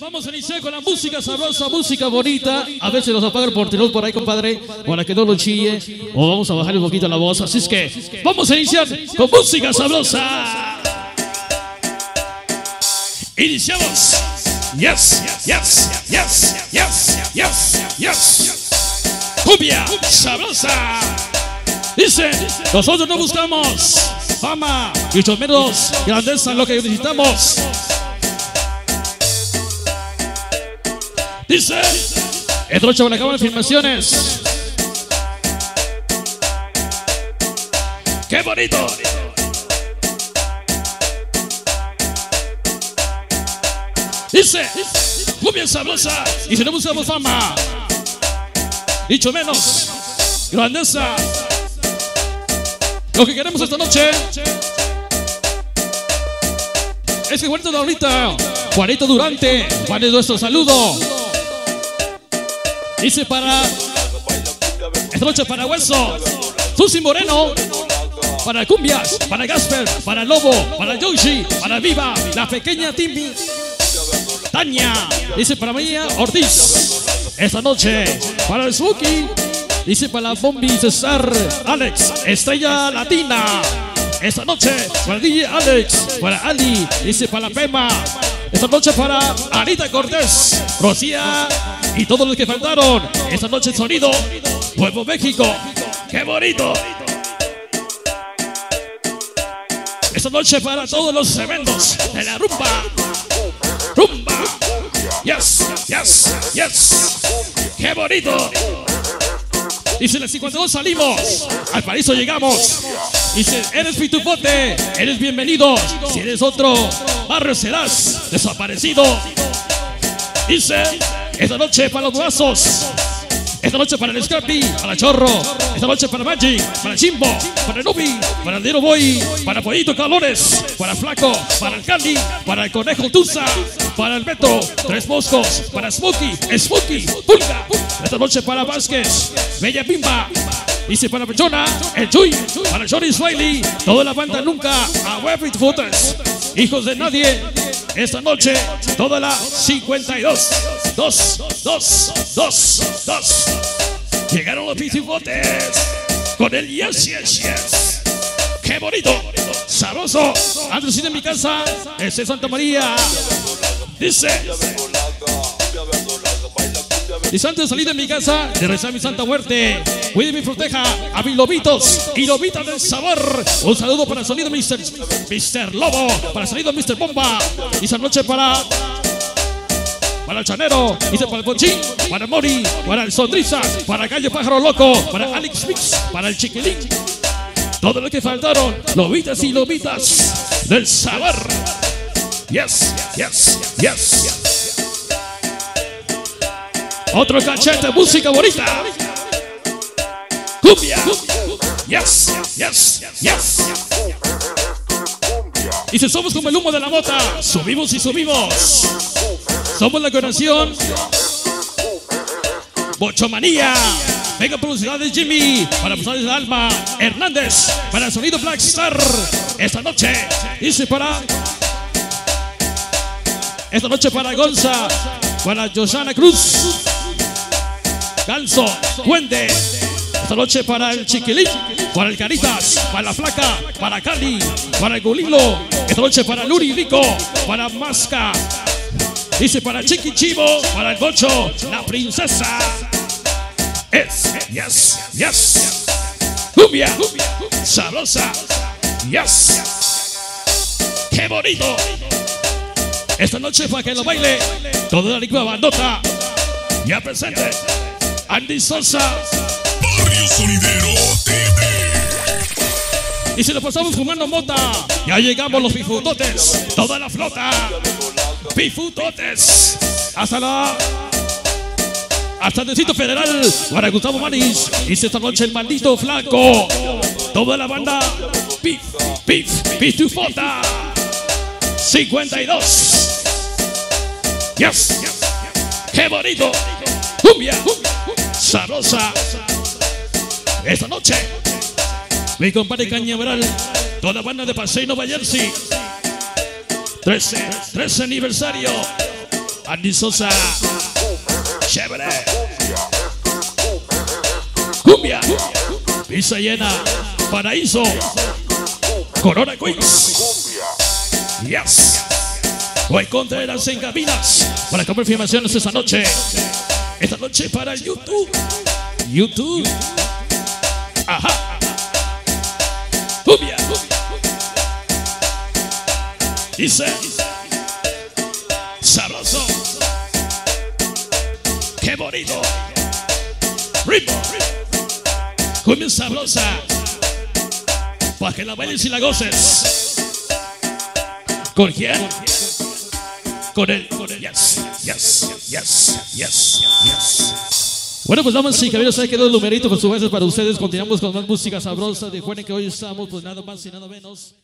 Vamos a iniciar con la música sabrosa, música bonita. A si nos apaga el portero por ahí, compadre, para que no lo chille. O vamos a bajar un poquito la voz. Así es que vamos a iniciar con música sabrosa. Iniciamos. Yes, yes, yes, yes, yes, yes. Cumbia sabrosa. Dice, nosotros no buscamos fama, mucho menos grandeza, lo que necesitamos. Dice, trocho para acá de filmaciones. ¡Qué bonito! Dice, cumbia sabrosa, y si no buscamos fama, dicho menos, grandeza. Lo que queremos esta noche es que Juanito de ahorita, Juanito Durante, Juan es nuestro saludo. Dice para esta noche para Hueso, Susi Moreno, para Cumbias, para Gasper, para Lobo, para Yoshi, para Viva, la pequeña Timmy, Tania, dice para María Ortiz, esta noche para el Suki, dice para Bombi César, Alex, Estrella Latina, esta noche para DJ Alex, para Ali, dice para Pema, esta noche para Anita Cortés, Rocía y todos los que faltaron. Esta noche sonido, Pueblo México. ¡Qué bonito! Esta noche para todos los eventos de la rumba. Rumba. Yes, yes, yes. ¡Qué bonito! Dice, si cuando salimos, al paraíso llegamos. Dice, eres pitupote, eres bienvenido. Si eres otro barrio serás desaparecido. Dice, esta noche para los brazos. Esta noche para el Scrappy, para Chorro. Esta noche para Magic, para Chimbo, para Nubi, para el Dino Boy, para Pollito Calores, para Flaco, para el Candy, para el Conejo Tusa, para el Beto, Tres Moscos, para Smokey, Smokey, Pulga. Esta noche para Vázquez, Bella Pimba. Dice para Pechona, el Chuy, para Johnny Swiley, toda la banda nunca, a Webit Footers, hijos de nadie. Esta noche, toda la 52, 2, 2, 2, 2. Llegaron los pitifotes con el yes, yes, yes. ¡Qué bonito! Sabroso. Antes de mi casa, ese es Santa María. Dice. Dice antes de salir de mi casa, de rezar mi santa muerte, cuide mi proteja a mis lobitos y lobitas del sabor. Un saludo para el sonido Mr. Lobo, para el sonido Mr. Bomba. Y esa noche para para el Chanero, dice para el Ponchín, para Mori, para el Sonrisa, para Calle Pájaro Loco, para Alex Mix, para el Chiquilín. Todo lo que faltaron, lobitas y lobitas del sabor. Yes, yes, yes. Otro cachete, música bonita. Cumbia. Yes, yes, yes. Y si somos como el humo de la mota, subimos y subimos. Somos la conexión. Bochomanía. Venga por los ciudades Jimmy, para Posades de Alma, Hernández, para el sonido Black Star. Esta noche, dice para. Esta noche para Gonza, para Josana Cruz. Ganso, Duende. Esta noche para el Chiquilín, para el Caritas, para la Flaca, para Cali, para el Gulilo. Esta noche para Luri Rico, para Masca. Dice para Chiqui Chivo, para el Bocho, la princesa. Es, yes, yes. Cumbia, sabrosa, yes. ¡Qué bonito! Esta noche para que lo baile toda la lengua bandota. Ya presente. Andy Sosa. Barrio Sonidero TV. Y si lo pasamos fumando mota, ya llegamos los pifutotes, toda la flota. Pifutotes. Hasta la. Hasta el Distrito Federal para Gustavo Manis. Dice esta noche el maldito flaco. Toda la banda. Pif, pif, pitufota. 52. Yes. ¡Qué bonito! Cumbia. Sabrosa. Esta noche. Mi compadre Cañaveral. Toda banda de Paseo Nueva Jersey. 13, 13 aniversario. Andy Sosa. Chévere. Cumbia. Pisa llena. Paraíso. Corona Queens. Yes. Hoy Contreras en cabinas para confirmaciones esta noche. Esta noche para YouTube. YouTube. Ajá. Cumbia. Dice. Sabroso. Qué bonito. Ritmo. Cumbia sabrosa. Para que la bailes y la goces. ¿Con quién? Con él. Yes. Yes. Yes. Yes. Yes. Bueno, pues vamos, sí, caballeros, ahí quedó el numerito sus veces para ustedes. Continuamos con más música sabrosa. Recuerden que hoy estamos, pues nada más y nada menos.